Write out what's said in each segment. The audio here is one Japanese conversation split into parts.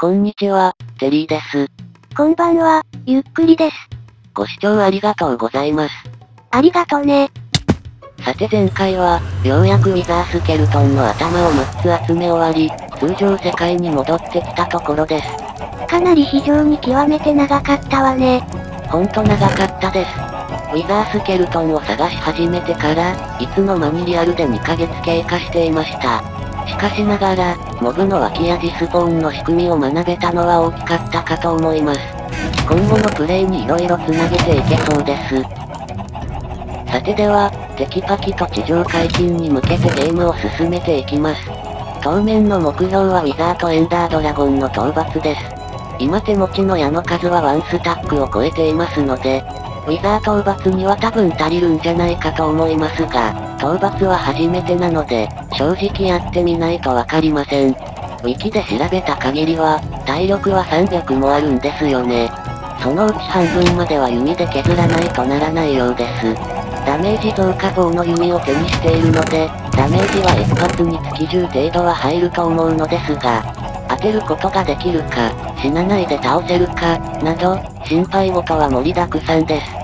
こんにちは、テリーです。こんばんは、ゆっくりです。ご視聴ありがとうございます。ありがとね。さて前回は、ようやくウィザースケルトンの頭を6つ集め終わり、通常世界に戻ってきたところです。かなり非常に極めて長かったわね。ほんと長かったです。ウィザースケルトンを探し始めてから、いつの間にリアルで2ヶ月経過していました。しかしながら、モブの脇やジスポーンの仕組みを学べたのは大きかったかと思います。今後のプレイに色々繋げていけそうです。さてでは、テキパキと地上解禁に向けてゲームを進めていきます。当面の目標はウィザーとエンダードラゴンの討伐です。今手持ちの矢の数はワンスタックを超えていますので、ウィザー討伐には多分足りるんじゃないかと思いますが、討伐は初めてなので、正直やってみないとわかりません。ウィキで調べた限りは、体力は300もあるんですよね。そのうち半分までは弓で削らないとならないようです。ダメージ増加棒の弓を手にしているので、ダメージは一発につき10程度は入ると思うのですが、当てることができるか、死なないで倒せるか、など、心配事は盛りだくさんです。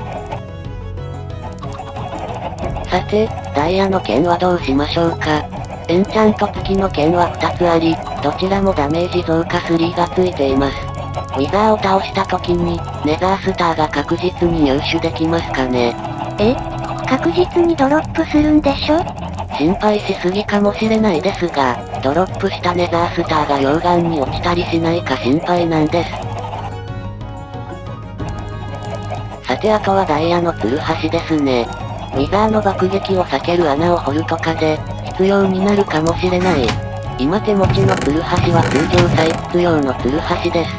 さて、ダイヤの剣はどうしましょうか。エンチャント付きの剣は2つあり、どちらもダメージ増加3がついています。ウィザーを倒した時に、ネザースターが確実に入手できますかね。え？確実にドロップするんでしょ？心配しすぎかもしれないですが、ドロップしたネザースターが溶岩に落ちたりしないか心配なんです。さてあとはダイヤのツルハシですね。ウィザーの爆撃を避ける穴を掘るとかで、必要になるかもしれない。今手持ちのツルハシは通常採掘用のツルハシです。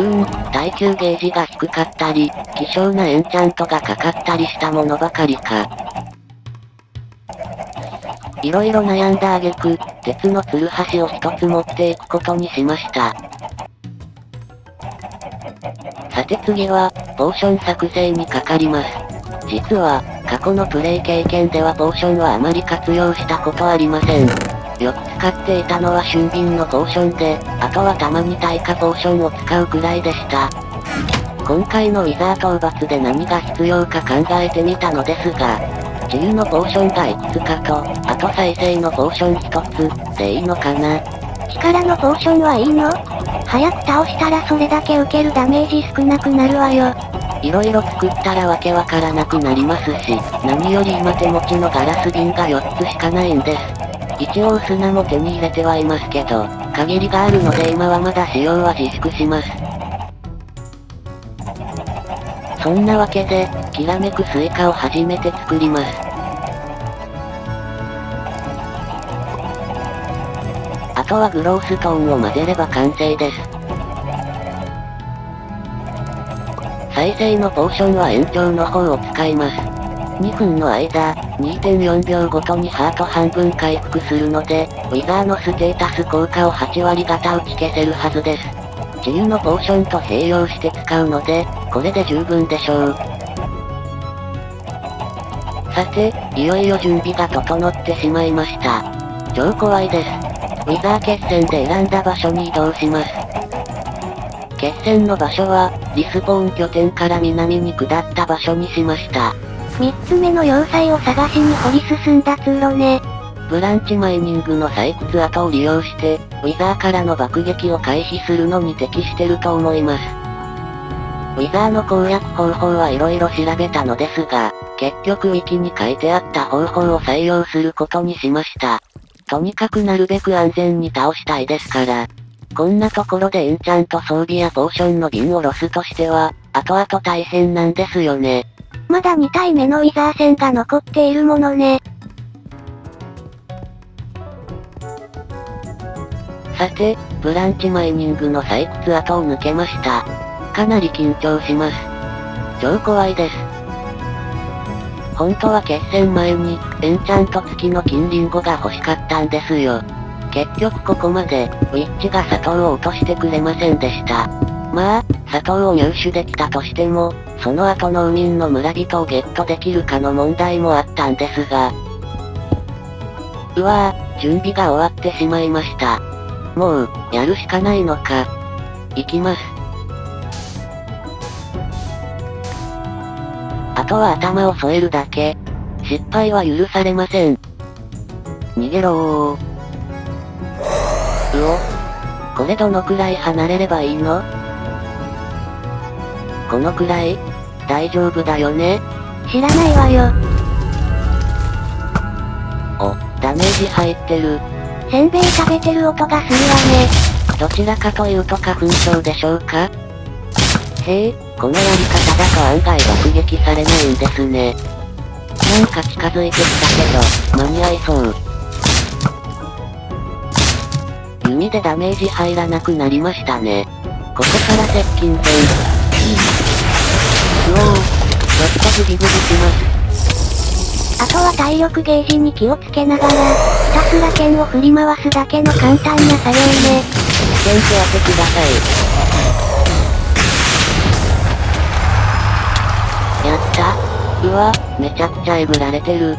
うーん、耐久ゲージが低かったり、希少なエンチャントがかかったりしたものばかりか。色々悩んだ挙句、鉄のツルハシを一つ持っていくことにしました。さて次は、ポーション作成にかかります。実は、過去のプレイ経験ではポーションはあまり活用したことありません。よく使っていたのは俊敏のポーションで、あとはたまに耐火ポーションを使うくらいでした。今回のウィザー討伐で何が必要か考えてみたのですが、自由のポーションがいくつかと、あと再生のポーション1つ、でいいのかな？力のポーションはいいの？早く倒したらそれだけ受けるダメージ少なくなるわよ。色々作ったらわけわからなくなりますし、何より今手持ちのガラス瓶が4つしかないんです。一応砂も手に入れてはいますけど、限りがあるので今はまだ使用は自粛します。そんなわけで、きらめくスイカを初めて作ります。とはグローストーンを混ぜれば完成です。再生のポーションは延長の方を使います。2分の間、2.4秒ごとにハート半分回復するので、ウィザーのステータス効果を8割型打ち消せるはずです。自由のポーションと併用して使うので、これで十分でしょう。さて、いよいよ準備が整ってしまいました。超怖いです。ウィザー決戦で選んだ場所に移動します。決戦の場所は、リスポーン拠点から南に下った場所にしました。三つ目の要塞を探しに掘り進んだ通路ね。ブランチマイニングの採掘跡を利用して、ウィザーからの爆撃を回避するのに適してると思います。ウィザーの攻略方法は色々調べたのですが、結局ウィキに書いてあった方法を採用することにしました。とにかくなるべく安全に倒したいですから。こんなところでエンチャント装備やポーションの瓶をロスとしては、後々大変なんですよね。まだ2体目のウィザー戦が残っているものね。さて、ブランチマイニングの採掘跡を抜けました。かなり緊張します。超怖いです。本当は決戦前に、エンチャント付きの金リンゴが欲しかったんですよ。結局ここまで、ウィッチが砂糖を落としてくれませんでした。まあ、砂糖を入手できたとしても、その後農民の村人をゲットできるかの問題もあったんですが。うわぁ、準備が終わってしまいました。もう、やるしかないのか。行きます。あとは頭を添えるだけ。失敗は許されません。逃げろー。うお。これどのくらい離れればいいの？このくらい？大丈夫だよね？知らないわよ。お、ダメージ入ってる。せんべい食べてる音がするわね。どちらかというと花粉症でしょうか？へえ、このやり方だと案外爆撃されないんですね。なんか近づいてきたけど、間に合いそう。弓でダメージ入らなくなりましたね。ここから接近戦。うおー、ちょっとグリグリします。あとは体力ゲージに気をつけながら、ひたすら剣を振り回すだけの簡単な作業ね。剣手当てください。わ、めちゃくちゃえぐられてる。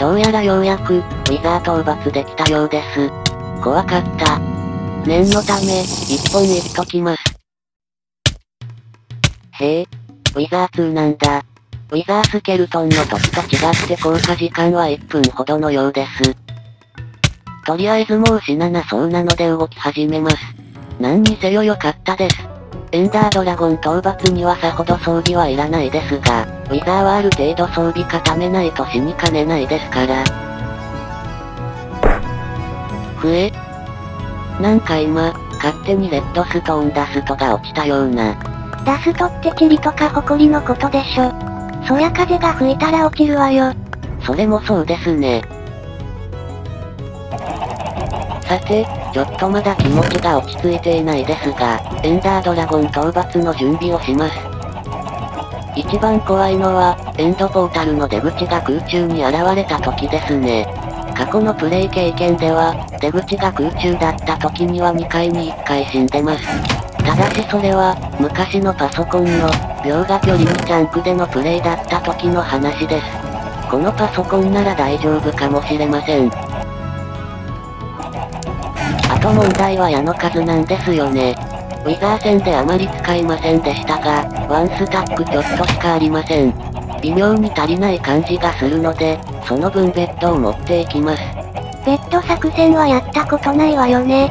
どうやらようやく、ウィザー討伐できたようです。怖かった。念のため、一本言っときます。へえ、ウィザー2なんだ。ウィザースケルトンの時と違って効果時間は1分ほどのようです。とりあえずもう死ななそうなので動き始めます。何にせよ良かったです。エンダードラゴン討伐にはさほど装備はいらないですが、ウィザーはある程度装備固めないと死にかねないですから。ふえ？なんか今、勝手にレッドストーンダストが落ちたような。ダストって塵とか埃のことでしょ。そりゃ風が吹いたら落ちるわよ。それもそうですね。さて、ちょっとまだ気持ちが落ち着いていないですが、エンダードラゴン討伐の準備をします。一番怖いのは、エンドポータルの出口が空中に現れた時ですね。過去のプレイ経験では、出口が空中だった時には2回に1回死んでます。ただしそれは、昔のパソコンの、秒画距離にチャンクでのプレイだった時の話です。このパソコンなら大丈夫かもしれません。あと問題は矢の数なんですよね。ウィザー戦であまり使いませんでしたが、ワンスタックちょっとしかありません。微妙に足りない感じがするので、その分ベッドを持っていきます。ベッド作戦はやったことないわよね。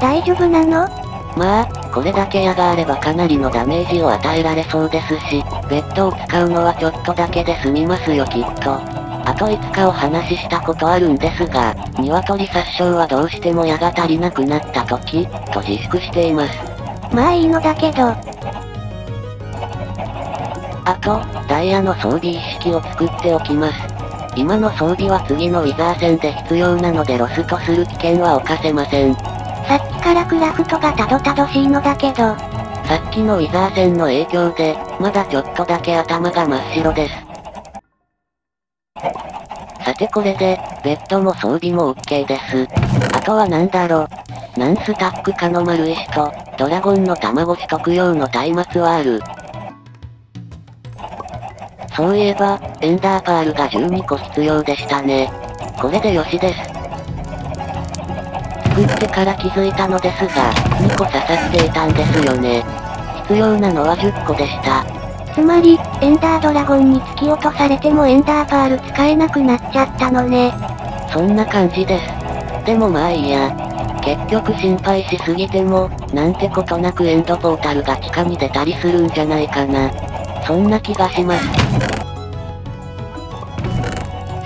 大丈夫なの？まあ、これだけ矢があればかなりのダメージを与えられそうですし、ベッドを使うのはちょっとだけで済みますよきっと。あといつかお話ししたことあるんですが、鶏殺傷はどうしても矢が足りなくなった時、と自粛しています。まあいいのだけど。あと、ダイヤの装備一式を作っておきます。今の装備は次のウィザー戦で必要なのでロストする危険は犯せません。さっきからクラフトがたどたどしいのだけど。さっきのウィザー戦の影響で、まだちょっとだけ頭が真っ白です。てこれで、ベッドも装備も OK です。あとは何だろう。何スタックかの丸石と、ドラゴンの卵子特用の松明はある。そういえば、エンダーパールが12個必要でしたね。これでよしです。作ってから気づいたのですが、2個刺さっていたんですよね。必要なのは10個でした。つまり、エンダードラゴンに突き落とされてもエンダーパール使えなくなっちゃったのね。そんな感じです。でもまあいいや。結局心配しすぎても、なんてことなくエンドポータルが地下に出たりするんじゃないかな。そんな気がします。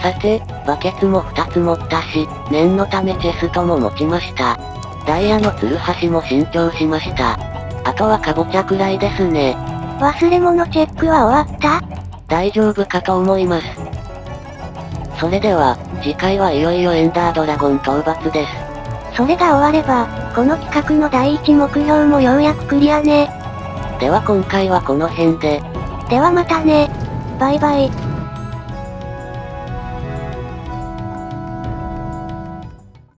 さて、バケツも2つ持ったし、念のためチェストも持ちました。ダイヤのツルハシも新調しました。あとはカボチャくらいですね。忘れ物チェックは終わった？大丈夫かと思います。それでは、次回はいよいよエンダードラゴン討伐です。それが終われば、この企画の第一目標もようやくクリアね。では今回はこの辺で。ではまたね。バイバイ。